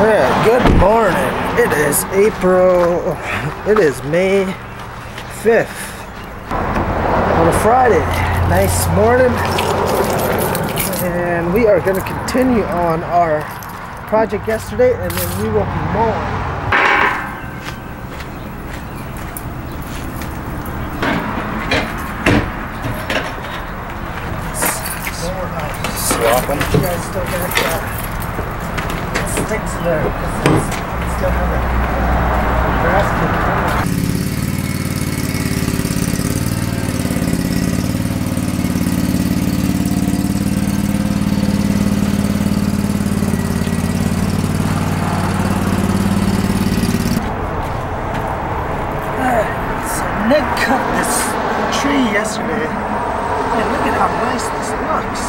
Yeah, good morning. It is April, it is May 5th on a Friday. Nice morning. And we are going to continue on our project yesterday and then we will be mowing. Swap 'em. You guys still got sticks there because it's still grass ah, Nick cut this tree yesterday. And look at how nice this looks.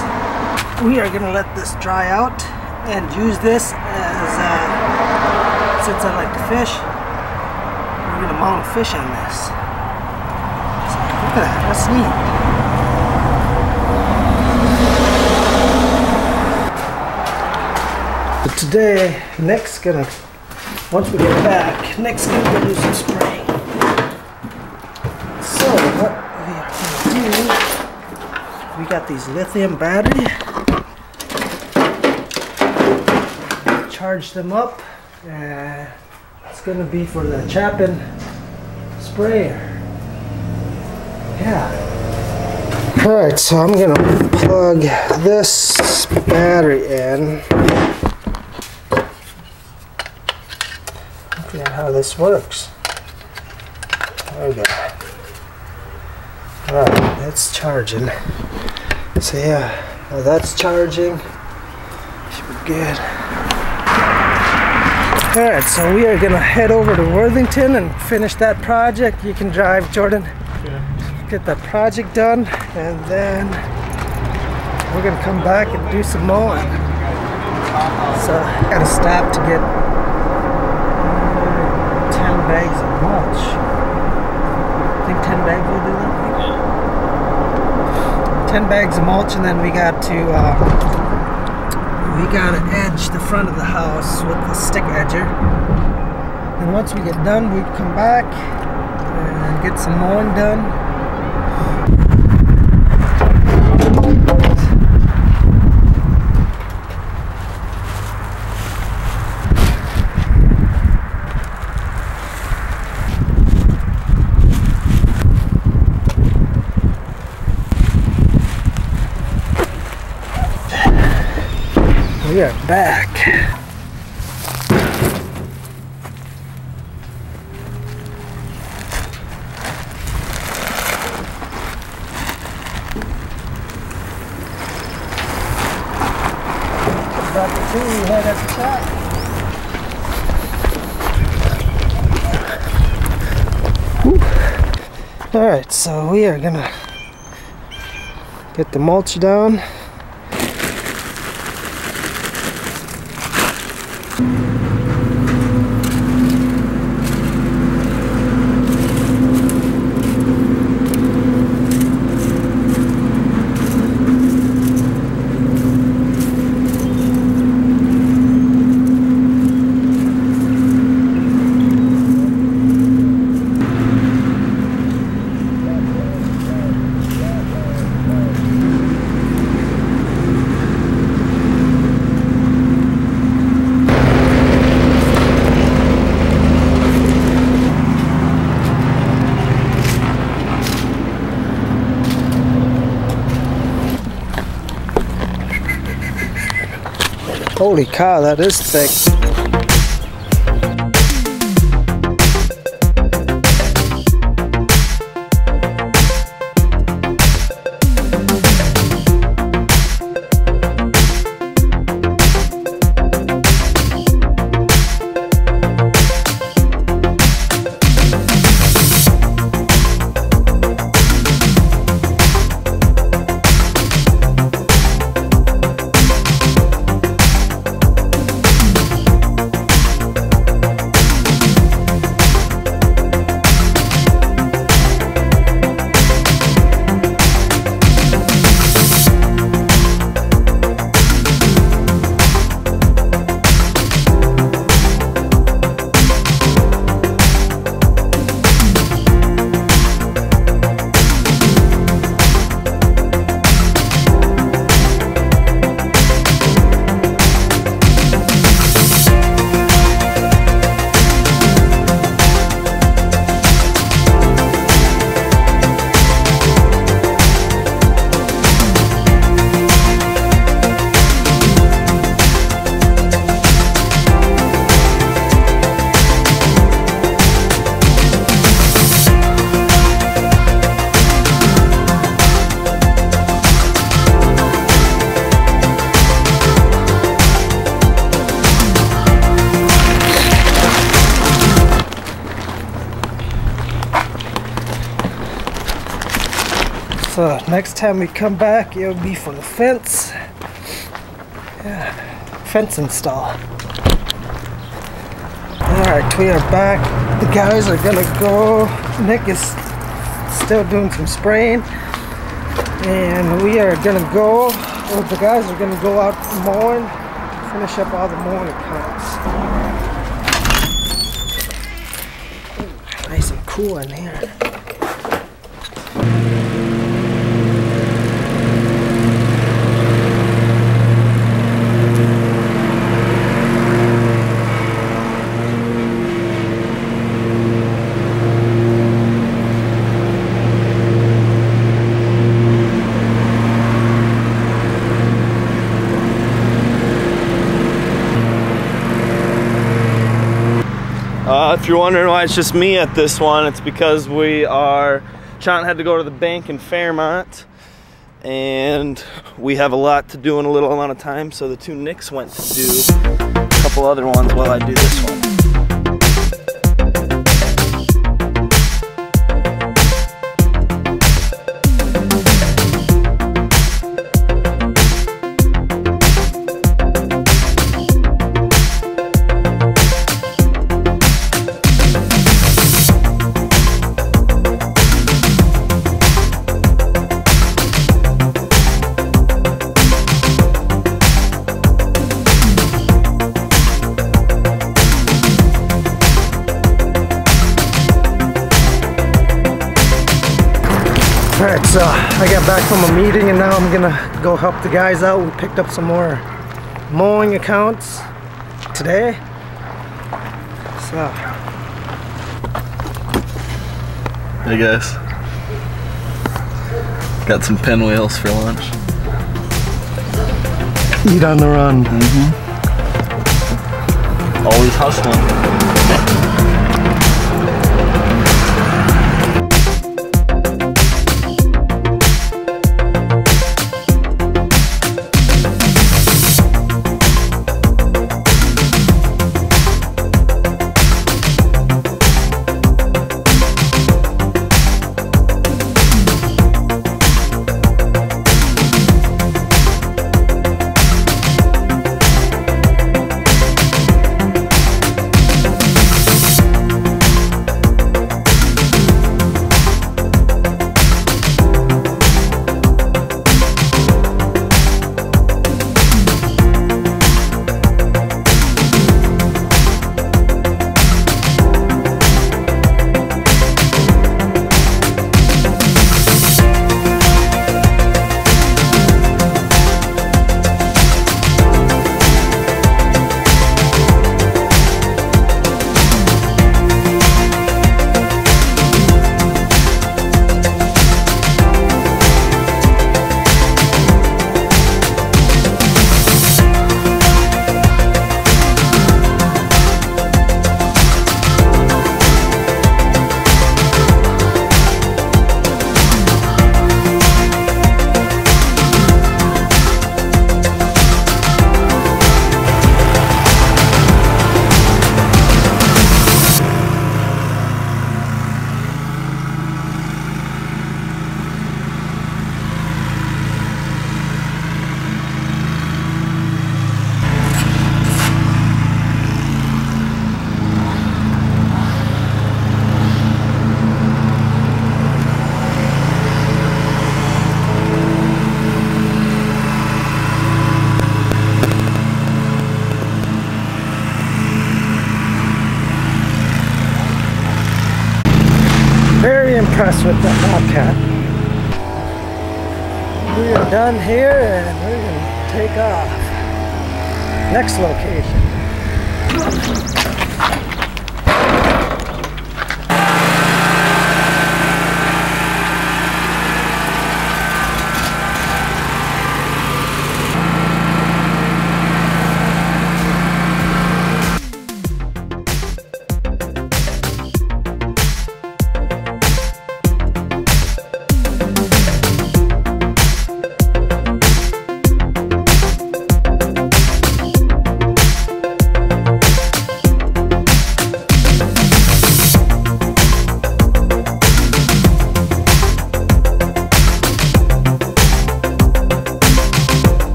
We are gonna let this dry out and use this as since I like to fish. We're gonna mount a fish on this. Look at that that's neat. But today Nick's gonna once we get back Nick's gonna go do some spraying so what we are gonna do we got these lithium battery. Charge them up and it's gonna be for the Chapin sprayer. Yeah. Alright so I'm gonna plug this battery in. Look at how this works. There we go alright it's charging. So yeah now that's charging. Should be good Alright, so we are gonna head over to Worthington and finish that project. You can drive, Jordan. Yeah. Get that project done, and then we're gonna come back and do some mowing. So, I gotta stop to get uh, 10 bags of mulch. I think 10 bags will do that. 10 bags of mulch, and then we got to uh, we gotta edge the front of the house with the stick edger. And once we get done, we come back and get some mowing done. We are back. About the two we had at the top. All right, so we are gonna get the mulch down. Holy cow, that is thick. Next time we come back, it'll be for the fence. Yeah, fence install. Alright, we are back. The guys are gonna go. Nick is still doing some spraying. And we are gonna go, or the guys are gonna go out mowing, finish up all the mowing accounts. Nice and cool in here. You're wondering why it's just me at this one, it's because we are, Sean had to go to the bank in Fairmont and we have a lot to do in a little amount of time. So the two Nicks went to do a couple other ones while I do this one. Alright, so I got back from a meeting and now I'm gonna go help the guys out. We picked up some more mowing accounts today. So. Hey guys. Got some pinwheels for lunch. Eat on the run. Mm-hmm. Always hustling. Very impressed with that Bobcat. We are done here and we're gonna take off. Next location.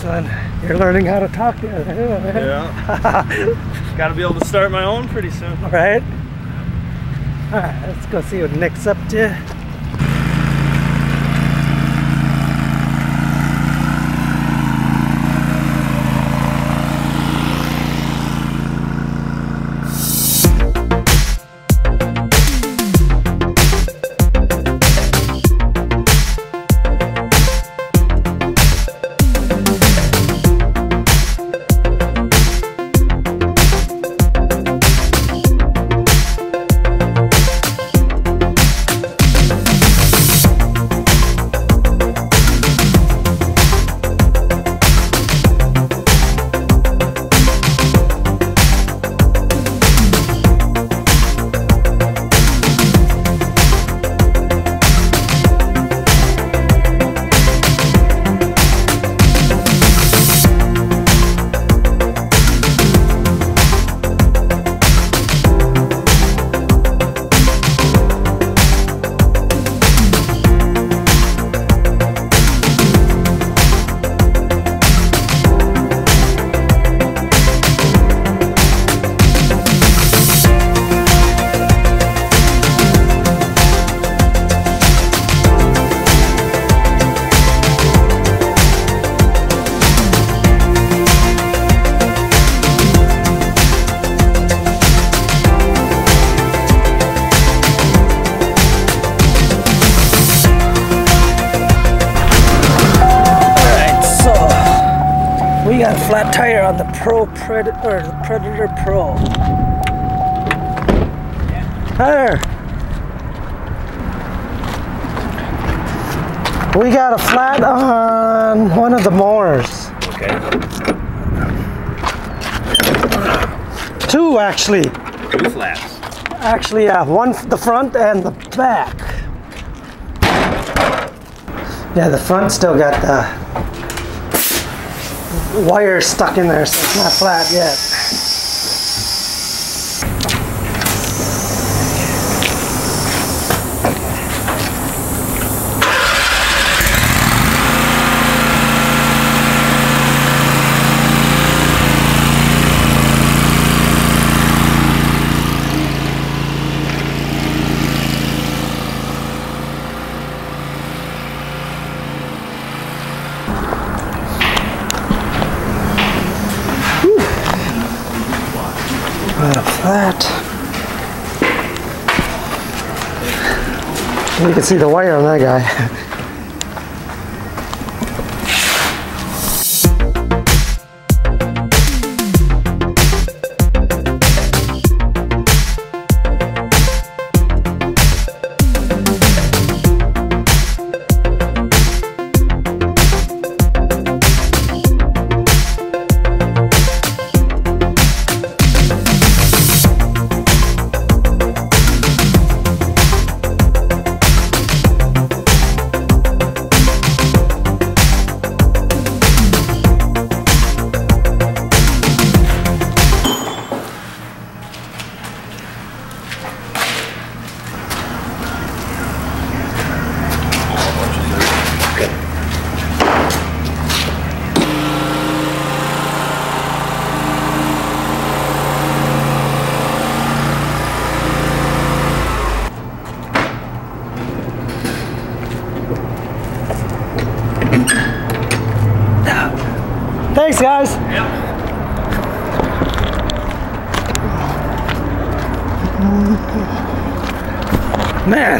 To one. You're learning how to talk other Yeah. Got to be able to start my own pretty soon. right? Alright, let's go see what Nick's up to. Pro Predator, Predator Pro. There. We got a flat on one of the mowers. Okay. Two actually. Two flats. Actually, yeah, one the front and the back. Yeah, the front still got the wire stuck in there, so it's not flat yet. Can see the wire on that guy.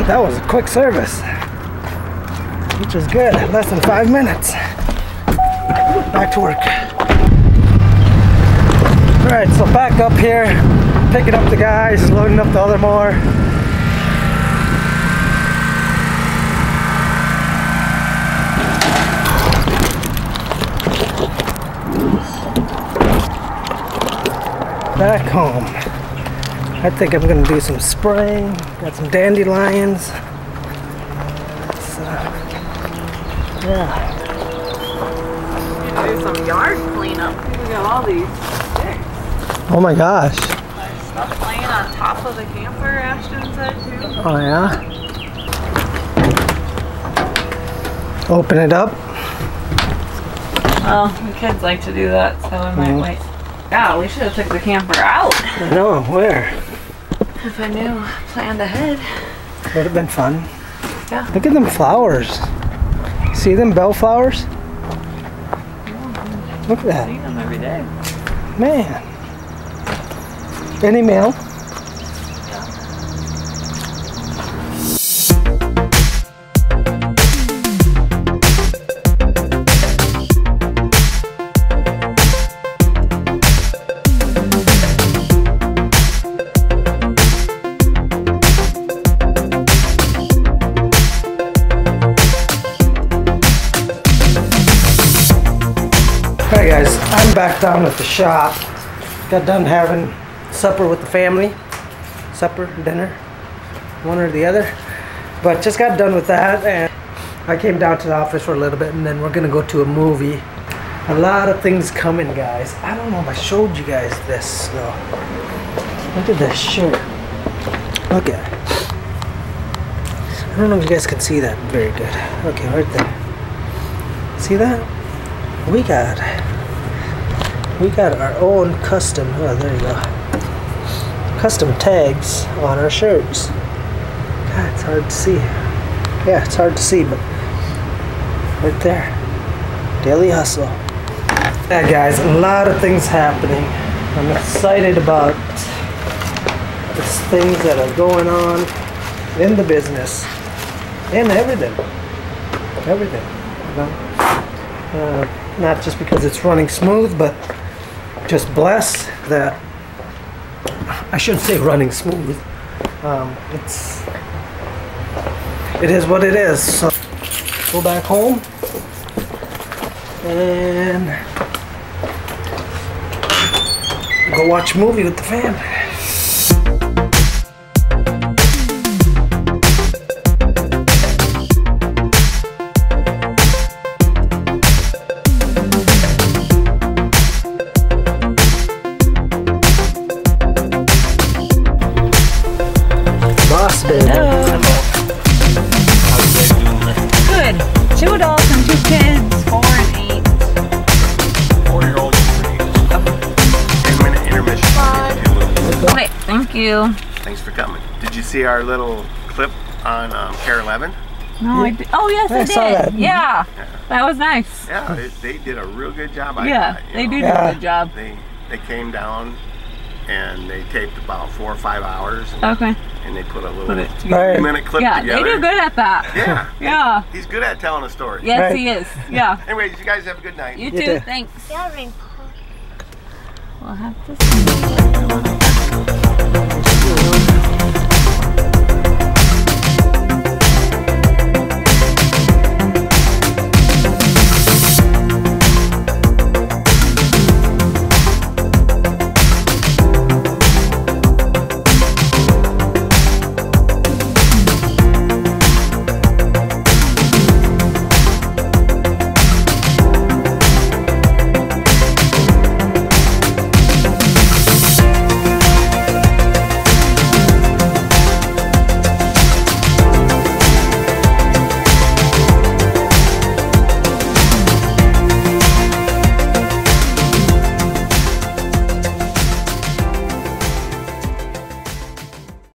That was a quick service. Which is good. Less than five minutes. Back to work. Alright, so back up here, picking up the guys, loading up the other more. Back home. I think I'm gonna do some spraying. Got some dandelions. So, yeah. do some yard cleanup. We got all these sticks. Oh my gosh. Stuff laying on top of the camper, Ashton said too. Oh yeah. Open it up. Well, the kids like to do that, so I might Mhm. wait. Yeah, we should have took the camper out. I know, where? If I knew, planned ahead. Would have been fun. Yeah. Look at them flowers. See them bellflowers? Look at that. I See them every day. Man. Any mail? Guys, I'm back down at the shop. Got done having supper with the family. Supper, dinner, one or the other. But just got done with that and I came down to the office for a little bit and then we're gonna go to a movie. A lot of things coming guys. I don't know if I showed you guys this though. Look at this shirt. Look at it. I don't know if you guys can see that very good. Okay, right there. See that? We got we got our own custom oh there you go. Custom tags on our shirts. God, it's hard to see. Yeah it's hard to see but right there. Daily hustle. Yeah guys a lot of things happening. I'm excited about these things that are going on in the business. And everything. Everything you know? uh, not just because it's running smooth, but just blessed that I shouldn't say running smooth. Um, it's it is what it is. So go back home and go watch a movie with the fam. Did you see our little clip on um, KARE 11? No, I did. Oh, yes, I, I did. saw that. Yeah, that was nice. Yeah, they, they did a real good job. I Yeah, thought, they know. do do Yeah. a good job. They they came down and they taped about four or five hours and, Okay. and they put a little Put it together. Right. three-minute clip Yeah, together. they do good at that. Yeah, Yeah. he's good at telling a story. Yes, Right. he is. Yeah. Anyways, you guys have a good night. You You too. too. Thanks. Yeah, ring. We'll have to see.